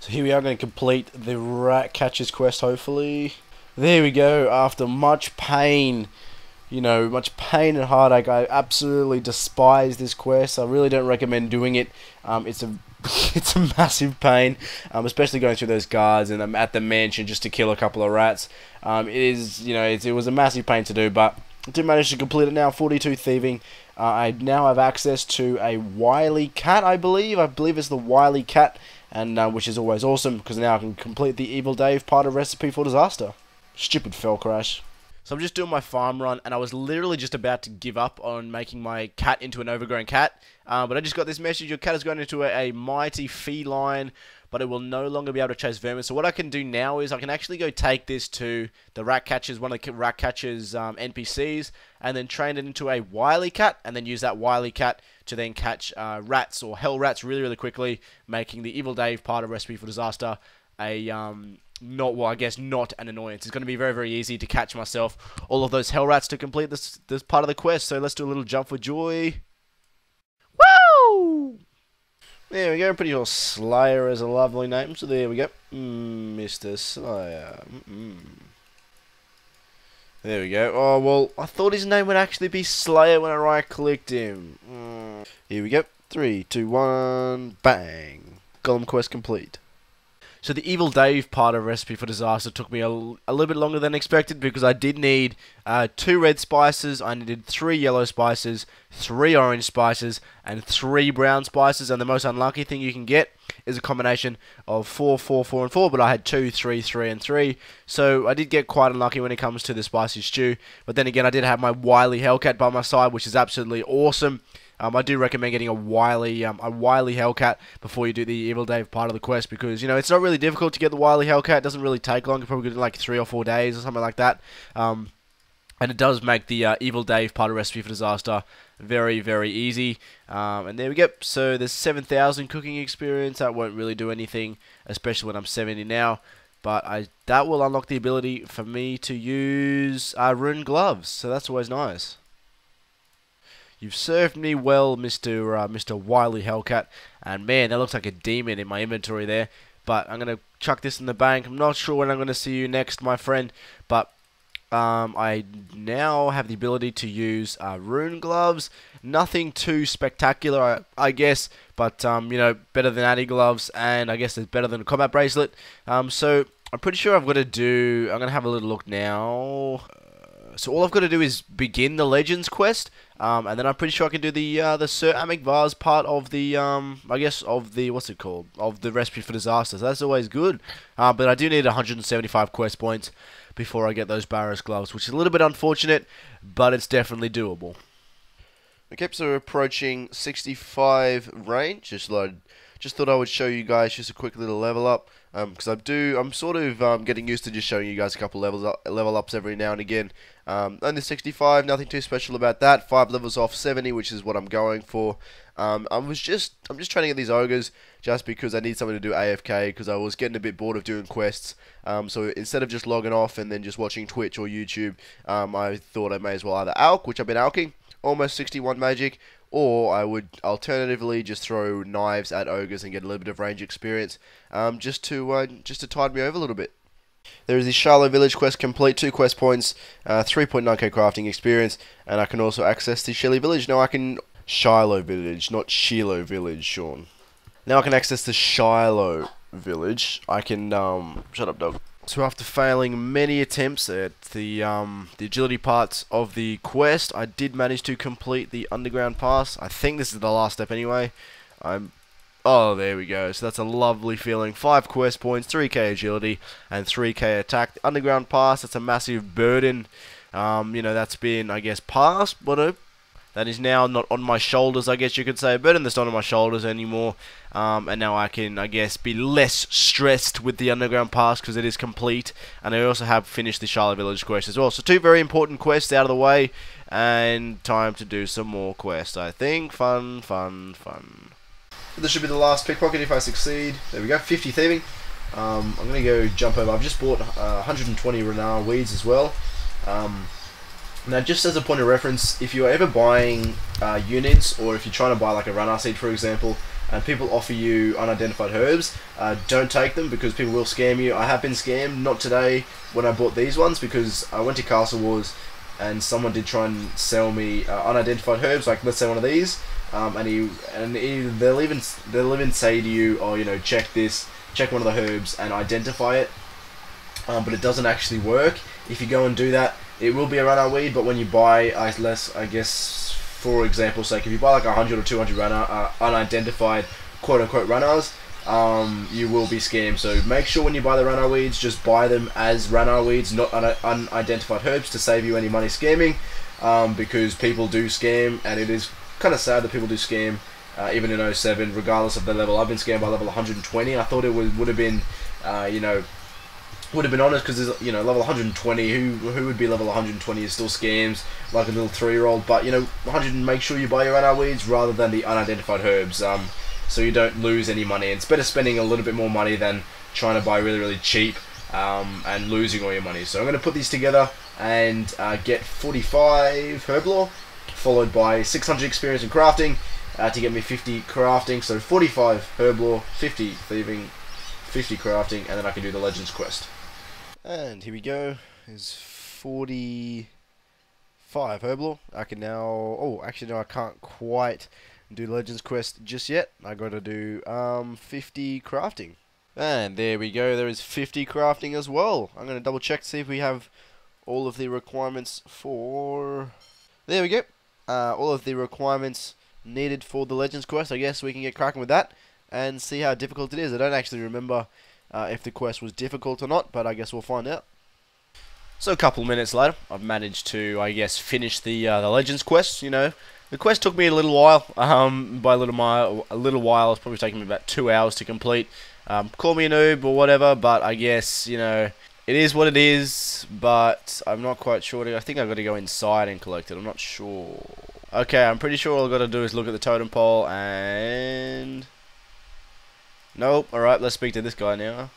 So here we are going to complete the rat catchers quest, hopefully. There we go, after much pain, you know, much pain and heartache, I absolutely despise this quest. I really don't recommend doing it. Um, it's a it's a massive pain, um, especially going through those guards and I'm at the mansion just to kill a couple of rats. Um, it is, you know, it was a massive pain to do, but I did manage to complete it now. 42 thieving. Uh, I now have access to a wily cat, I believe. I believe it's the wily cat, and uh, which is always awesome because now I can complete the Evil Dave part of Recipe for Disaster. Stupid Felkrash. So I'm just doing my farm run, and I was literally just about to give up on making my cat into an overgrown cat. Uh, but I just got this message: your cat has gone into a, a mighty feline but it will no longer be able to chase vermin. So what I can do now is I can actually go take this to the rat catchers, one of the rat catchers um, NPCs, and then train it into a wily cat, and then use that wily cat to then catch uh, rats or hell rats really, really quickly, making the Evil Dave part of Recipe for Disaster a um, not well, I guess not an annoyance. It's going to be very, very easy to catch myself all of those hell rats to complete this this part of the quest. So let's do a little jump for joy. Woo! There we go. Pretty sure Slayer is a lovely name. So there we go. Mm, Mr. Slayer. Mm -mm. There we go. Oh, well, I thought his name would actually be Slayer when I right-clicked him. Mm. Here we go. Three, two, one, bang. Golem quest complete. So the Evil Dave part of Recipe for Disaster took me a, a little bit longer than expected because I did need uh, two red spices, I needed three yellow spices, three orange spices, and three brown spices. And the most unlucky thing you can get is a combination of four, four, four, and four. But I had two, three, three, and three. So I did get quite unlucky when it comes to the spicy stew. But then again, I did have my wily Hellcat by my side, which is absolutely awesome. Um, I do recommend getting a wily um, a wily Hellcat before you do the Evil Dave part of the quest because you know it's not really difficult to get the wily Hellcat. It doesn't really take long. You probably like three or four days or something like that. Um, and it does make the uh, Evil Dave part of Recipe for Disaster very, very easy. Um, and there we go. So there's 7,000 cooking experience. That won't really do anything, especially when I'm 70 now. But I that will unlock the ability for me to use uh, rune gloves. So that's always nice. You've served me well, Mr. Uh, Mr. Wily Hellcat. And man, that looks like a demon in my inventory there. But I'm going to chuck this in the bank. I'm not sure when I'm going to see you next, my friend. But um, I now have the ability to use uh, rune gloves. Nothing too spectacular, I, I guess, but um, you know, better than Addy gloves, and I guess it's better than a combat bracelet. Um, so I'm pretty sure I've got to do. I'm gonna have a little look now. So all I've got to do is begin the Legends quest, um, and then I'm pretty sure I can do the uh, the Sir Amik part of the um, I guess of the what's it called of the recipe for disaster. So that's always good. Uh, but I do need 175 quest points before I get those Barrows gloves, which is a little bit unfortunate, but it's definitely doable. Okay, so we're approaching 65 range. Just load. Just thought I would show you guys just a quick little level up because um, I do. I'm sort of um, getting used to just showing you guys a couple levels up, level ups every now and again. Um, only 65, nothing too special about that. Five levels off 70, which is what I'm going for. Um, I was just I'm just trying to get these ogres just because I need something to do AFK because I was getting a bit bored of doing quests. Um, so instead of just logging off and then just watching Twitch or YouTube, um, I thought I may as well either alk, which I've been alking, almost 61 magic, or I would alternatively just throw knives at ogres and get a little bit of range experience, um, just to uh, just to tide me over a little bit. There is the Shiloh Village quest complete, two quest points, uh, 3.9k crafting experience, and I can also access the Shelly Village. Now I can Shiloh Village, not Shiloh Village, Sean. Now I can access the Shiloh Village. I can um, shut up, dog. So after failing many attempts at the um, the agility parts of the quest, I did manage to complete the underground pass. I think this is the last step anyway. I'm Oh, there we go. So that's a lovely feeling. 5 quest points, 3k agility, and 3k attack. The underground pass, that's a massive burden. Um, you know, that's been, I guess, passed, but that is now not on my shoulders, I guess you could say. A burden that's not on my shoulders anymore. Um, and now I can, I guess, be less stressed with the underground pass because it is complete. And I also have finished the Shiloh Village quest as well. So two very important quests out of the way. And time to do some more quests, I think. Fun, fun, fun. This should be the last pickpocket if I succeed. There we go, 50 thieving. Um, I'm going to go jump over. I've just bought uh, 120 Ranarr weeds as well. Um, now, just as a point of reference, if you're ever buying uh, units, or if you're trying to buy like a ranarr seed, for example, and people offer you unidentified herbs, uh, don't take them because people will scam you. I have been scammed, not today when I bought these ones because I went to Castle Wars and someone did try and sell me uh, unidentified herbs, like let's say one of these, um, and he and he, they'll even they'll even say to you, oh, you know, check this, check one of the herbs and identify it, um, but it doesn't actually work. If you go and do that, it will be a ranarr weed, but when you buy, I less, I guess, for example, sake, if you buy like 100 or 200 ranarr uh, unidentified quote unquote ranarrs, um, you will be scammed. So make sure when you buy the ranarr weeds, just buy them as ranarr weeds, not un unidentified herbs, to save you any money scamming. Um, because people do scam, and it is kind of sad that people do scam, uh, even in 07, regardless of the level. I've been scammed by level 120. I thought it would would have been, uh, you know, would have been honest because you know level 120 who who would be level 120 is still scams like a little three year old but you know 100 make sure you buy your NR weeds rather than the unidentified herbs um so you don't lose any money. It's better spending a little bit more money than trying to buy really really cheap um, and losing all your money. So I'm going to put these together and uh, get 45 herblore followed by 600 experience in crafting uh, to get me 50 crafting so 45 herblore 50 thieving 50 crafting and then I can do the legends quest and here we go. Is 45 Herblore. I can now... Oh, actually, no, I can't quite do Legends Quest just yet. I got to do um, 50 crafting. And there we go. There is 50 crafting as well. I'm going to double check to see if we have all of the requirements for... There we go. Uh, all of the requirements needed for the Legends Quest. I guess we can get cracking with that and see how difficult it is. I don't actually remember uh, if the quest was difficult or not, but I guess we'll find out. So a couple minutes later, I've managed to, I guess, finish the uh, the Legends quest. You know, the quest took me a little while. Um, by a little mile, a little while, it's probably taking me about two hours to complete. Um, call me a noob or whatever, but I guess you know it is what it is. But I'm not quite sure. I think I've got to go inside and collect it. I'm not sure. Okay, I'm pretty sure all I've got to do is look at the totem pole and Nope. Alright, let's speak to this guy now.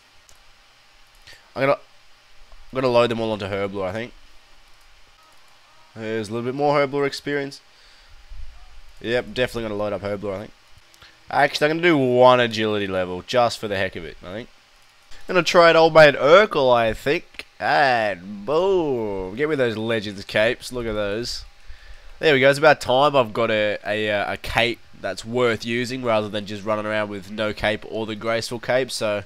I'm gonna I'm gonna load them all onto Herblore, I think. There's a little bit more Herblore experience. Yep, definitely gonna load up Herblore, I think. Actually, I'm gonna do one agility level, just for the heck of it, I think. I'm gonna try an old mate Urkel, I think. And boom! Get me those Legends capes, look at those. There we go, it's about time I've got a, a, uh, a cape that's worth using rather than just running around with no cape or the graceful cape. So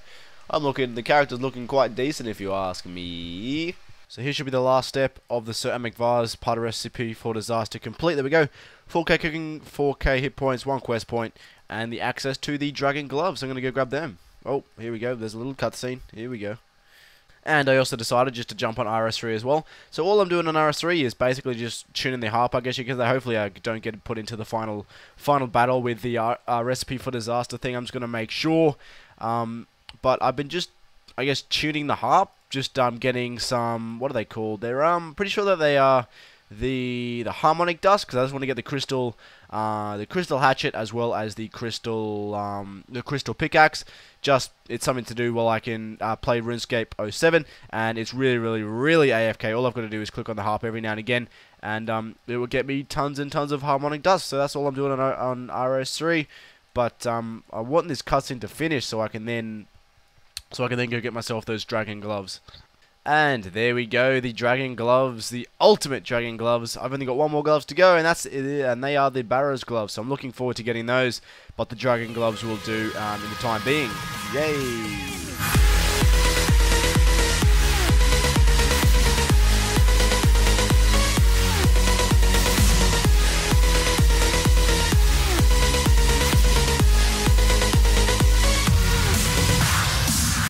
I'm looking, the character's looking quite decent if you ask me. So here should be the last step of the Sir Amik Varze part of recipe for disaster complete. There we go. 4k cooking, 4k hit points, 1 quest point, and the access to the dragon gloves. I'm going to go grab them. Oh, here we go. There's a little cutscene. Here we go. And I also decided just to jump on RS3 as well. So all I'm doing on RS3 is basically just tuning the harp, I guess, because hopefully I don't get put into the final final battle with the uh, recipe for disaster thing. I'm just going to make sure. Um, but I've been just, I guess, tuning the harp, just um, getting some, what are they called? They're um, pretty sure that they are the the harmonic dust because I just want to get the crystal uh, the crystal hatchet as well as the crystal um, the crystal pickaxe. Just it's something to do while I can uh, play RuneScape 07 and it's really really really AFK all I've got to do is click on the harp every now and again and um, it will get me tons and tons of harmonic dust. So that's all I'm doing on, on RS3 but um, I want this cutscene to finish so I can then so I can then go get myself those dragon gloves and there we go, the Dragon Gloves, the ultimate Dragon Gloves. I've only got one more gloves to go, and that's and they are the Barrows Gloves. So I'm looking forward to getting those, but the Dragon Gloves will do um, in the time being. Yay!